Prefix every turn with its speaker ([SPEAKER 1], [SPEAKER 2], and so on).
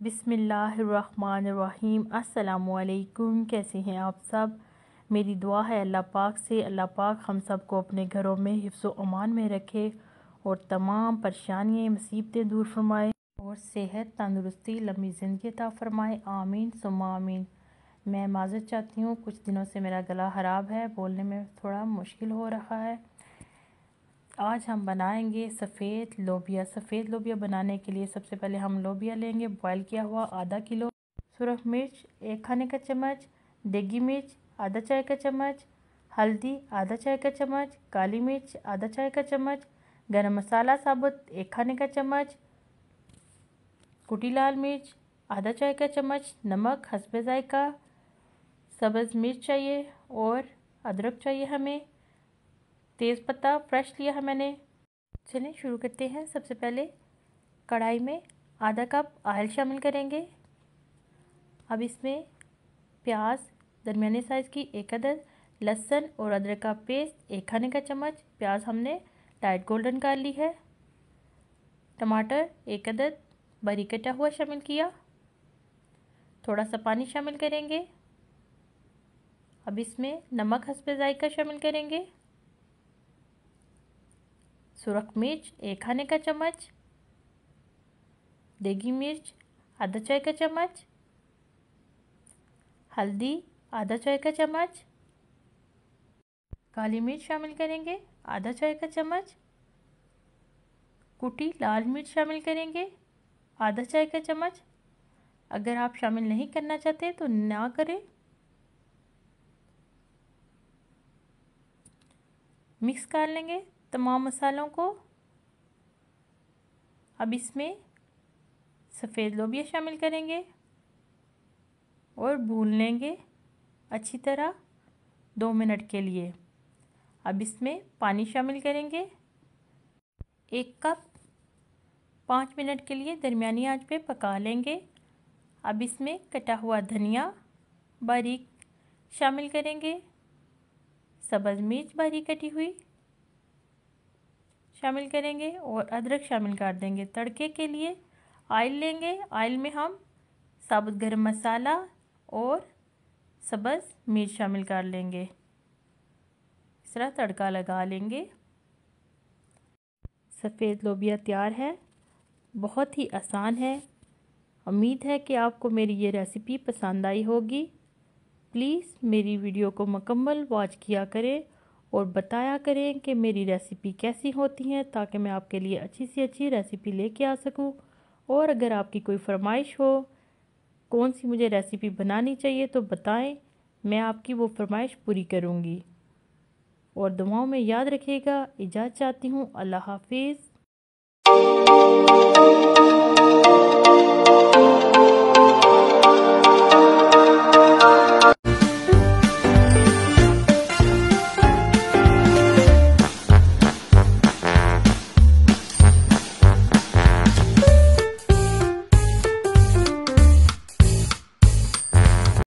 [SPEAKER 1] बिसमीम असलकुम कैसे हैं आप सब? मेरी दुआ है अल्लाह पाक से। अल्लाह पाक हम सबको अपने घरों में हिफ्स अमान में रखे और तमाम परेशानियाँ, मुसीबतें दूर फरमाए और सेहत तंदुरुस्ती, लम्बी ज़िंदगी ता फरमाए। आमीन सुमा आमीन। मैं माजत चाहती हूँ, कुछ दिनों से मेरा गला ख़राब है, बोलने में थोड़ा मुश्किल हो रहा है। आज हम बनाएँगे सफ़ेद लोबिया। सफ़ेद लोबिया बनाने के लिए सबसे पहले हम लोबिया लेंगे बॉयल किया हुआ आधा किलो। सुरख मिर्च, एक खाने का चम्मच, देगी मिर्च, आधा चाय का चम्मच, हल्दी, आधा चाय का चम्मच, काली मिर्च, आधा चाय का चम्मच, गरम मसाला साबुत, एक खाने का चम्मच, कुटी लाल मिर्च, आधा चाय का चम्मच, नमक, हसबे ज़ायका, सब्ज़ मिर्च चाहिए और अदरक चाहिए हमें। तेज़ पत्ता फ्रेश लिया है मैंने। चलिए शुरू करते हैं। सबसे पहले कढ़ाई में आधा कप आयल शामिल करेंगे। अब इसमें प्याज, दरमियाने साइज़ की एक अदद, लहसुन और अदरक का पेस्ट एक खाने का चम्मच, प्याज हमने लाइट गोल्डन कर ली है। टमाटर एक अदद बरी कटा हुआ शामिल किया। थोड़ा सा पानी शामिल करेंगे। अब इसमें नमक हंसपे जायका शामिल करेंगे। सुरख मिर्च, एक खाने का चम्मच, देगी मिर्च, आधा चाय का चम्मच, हल्दी, आधा चाय का चम्मच, काली मिर्च शामिल करेंगे, आधा चाय का चम्मच, कुटी लाल मिर्च शामिल करेंगे, आधा चाय का चम्मच। अगर आप शामिल नहीं करना चाहते तो ना करें। मिक्स कर लेंगे। तमाम मसालों को। अब इसमें सफ़ेद लोबिया शामिल करेंगे और भून लेंगे अच्छी तरह दो मिनट के लिए। अब इसमें पानी शामिल करेंगे। एक कप पाँच मिनट के लिए दरमियानी आँच पे पका लेंगे। अब इसमें कटा हुआ धनिया बारीक शामिल करेंगे। सब्ज़ मिर्च बारीक कटी हुई शामिल करेंगे और अदरक शामिल कर देंगे। तड़के के लिए आयल लेंगे। आयल में हम साबुत गरम मसाला और सब्ज़ मिर्च शामिल कर लेंगे। इस तरह तड़का लगा लेंगे। सफ़ेद लोबिया तैयार है। बहुत ही आसान है। उम्मीद है कि आपको मेरी ये रेसिपी पसंद आई होगी। प्लीज़ मेरी वीडियो को मुकम्मल वॉच किया करें और बताया करें कि मेरी रेसिपी कैसी होती हैं ताकि मैं आपके लिए अच्छी सी अच्छी रेसिपी लेके आ सकूँ। और अगर आपकी कोई फरमाइश हो कौन सी मुझे रेसिपी बनानी चाहिए तो बताएँ, मैं आपकी वो फरमाइश पूरी करूँगी। और दुआओं में याद रखिएगा, इजाज़त चाहती हूँ। अल्लाह हाफिज़।